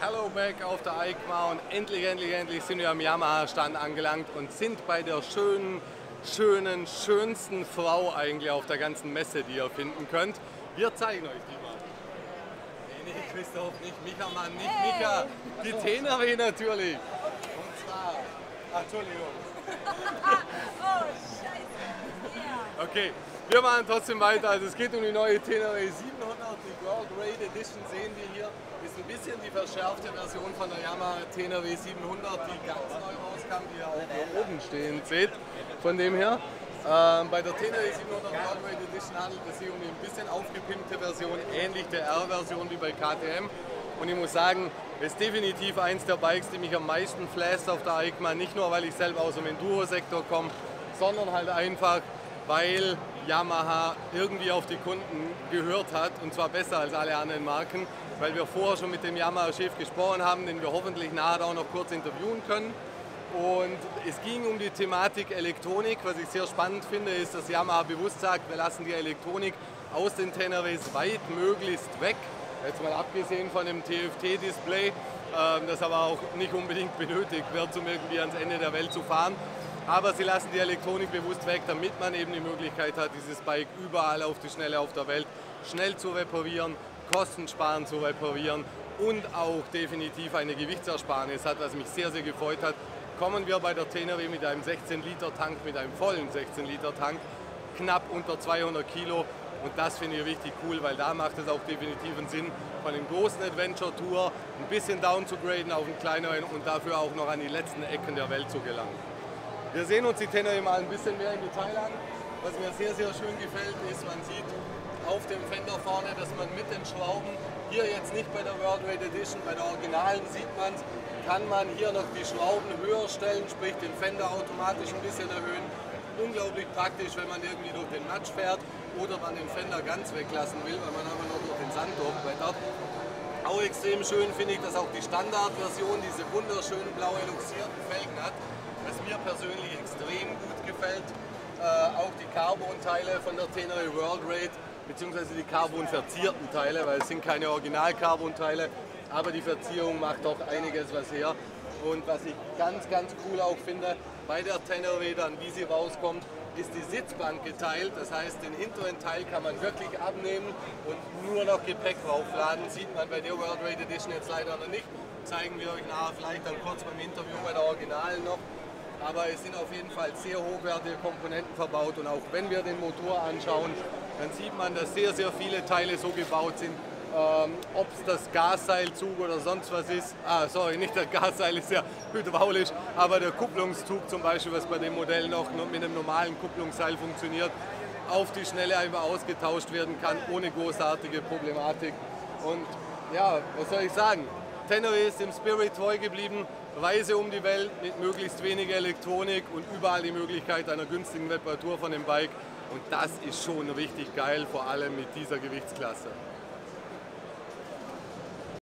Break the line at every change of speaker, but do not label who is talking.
Yellowback auf der EICMA und endlich, endlich, endlich sind wir am Yamaha-Stand angelangt und sind bei der schönen, schönen, schönsten Frau eigentlich auf der ganzen Messe, die ihr finden könnt. Wir zeigen euch die mal. Nee, nee, Christoph, nicht Micha, Mann, nicht hey. Micha. Die Tenerie natürlich. Und zwar, ach, Entschuldigung. oh, scheiße. Yeah. Okay, wir machen trotzdem weiter. Also es geht um die neue Tenerie 700, die World Raid Edition sehen wir hier ist ein bisschen die verschärfte Version von der Yamaha Tenere 700, die ganz neu rauskam, die ihr auch hier oben stehen seht. Von dem her. Ähm, bei der Tenere 700 Broadway Edition handelt es sich um eine ein bisschen aufgepimpte Version, ähnlich der R-Version wie bei KTM. Und ich muss sagen, es ist definitiv eins der Bikes, die mich am meisten flasht auf der EICMA. Nicht nur, weil ich selber aus dem Enduro-Sektor komme, sondern halt einfach, weil Yamaha irgendwie auf die Kunden gehört hat und zwar besser als alle anderen Marken weil wir vorher schon mit dem Yamaha-Chef gesprochen haben, den wir hoffentlich nachher auch noch kurz interviewen können. Und es ging um die Thematik Elektronik. Was ich sehr spannend finde, ist, dass Yamaha bewusst sagt, wir lassen die Elektronik aus den Teneres weit möglichst weg. Jetzt mal abgesehen von dem TFT-Display, ähm, das aber auch nicht unbedingt benötigt wird, um irgendwie ans Ende der Welt zu fahren. Aber sie lassen die Elektronik bewusst weg, damit man eben die Möglichkeit hat, dieses Bike überall auf die Schnelle auf der Welt schnell zu reparieren, kostensparend zu reparieren und auch definitiv eine Gewichtsersparnis hat, was mich sehr, sehr gefreut hat. Kommen wir bei der Tenere mit einem 16 Liter Tank, mit einem vollen 16 Liter Tank, knapp unter 200 Kilo und das finde ich richtig cool, weil da macht es auch definitiv einen Sinn, von dem großen Adventure Tour ein bisschen down zu graden auf einen kleineren und dafür auch noch an die letzten Ecken der Welt zu gelangen. Wir sehen uns die Tenere mal ein bisschen mehr im Detail an. Was mir sehr, sehr schön gefällt, ist, man sieht auf dem Fender vorne, dass man mit den Schrauben, hier jetzt nicht bei der World Rate Edition, bei der Originalen sieht man es, kann man hier noch die Schrauben höher stellen, sprich den Fender automatisch ein bisschen erhöhen. Unglaublich praktisch, wenn man irgendwie durch den Matsch fährt oder man den Fender ganz weglassen will, weil man einfach nur durch den Sand durchbrettert. Auch extrem schön finde ich, dass auch die Standardversion diese wunderschönen blau eluxierten Felgen hat, was mir persönlich extrem gut gefällt. Äh, auch die Carbon-Teile von der Tenere World Rate beziehungsweise die Carbon-verzierten Teile, weil es sind keine Original-Carbon-Teile, aber die Verzierung macht doch einiges was her. Und was ich ganz, ganz cool auch finde, bei der Tenere dann, wie sie rauskommt, ist die Sitzbank geteilt. Das heißt, den hinteren Teil kann man wirklich abnehmen und nur noch Gepäck draufladen. Sieht man bei der World Raid Edition jetzt leider noch nicht. Zeigen wir euch nachher vielleicht dann kurz beim Interview bei der Originalen noch. Aber es sind auf jeden Fall sehr hochwertige Komponenten verbaut und auch wenn wir den Motor anschauen, dann sieht man, dass sehr, sehr viele Teile so gebaut sind, ähm, ob es das Gasseilzug oder sonst was ist. Ah, sorry, nicht der Gasseil ist ja hydraulisch, aber der Kupplungszug zum Beispiel, was bei dem Modell noch mit einem normalen Kupplungsseil funktioniert, auf die Schnelle einfach ausgetauscht werden kann, ohne großartige Problematik. Und ja, was soll ich sagen? Tenere ist im Spirit treu geblieben, Reise um die Welt mit möglichst wenig Elektronik und überall die Möglichkeit einer günstigen Reparatur von dem Bike. Und das ist schon richtig geil, vor allem mit dieser Gewichtsklasse.